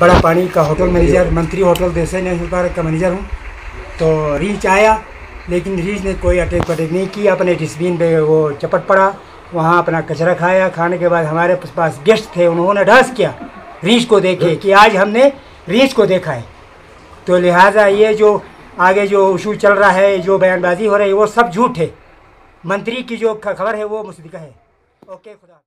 बड़ा पानी का होटल मैनेजर, मंत्री होटल देसाई नेशनल पार्क का मैनेजर हूँ। तो रीच आया, लेकिन रीच ने कोई अटैक वटैक नहीं किया। अपने डस्टबिन पे वो चपट पड़ा, वहाँ अपना कचरा खाया। खाने के बाद हमारे पास गेस्ट थे, उन्होंने डांस किया। रीच को देखे कि आज हमने रीच को देखा है। तो लिहाजा ये जो आगे जो इशू चल रहा है, जो बयानबाजी हो रही है, वो सब झूठ है। मंत्री की जो खबर है, वो मुस्बिका है। ओके, खुदा।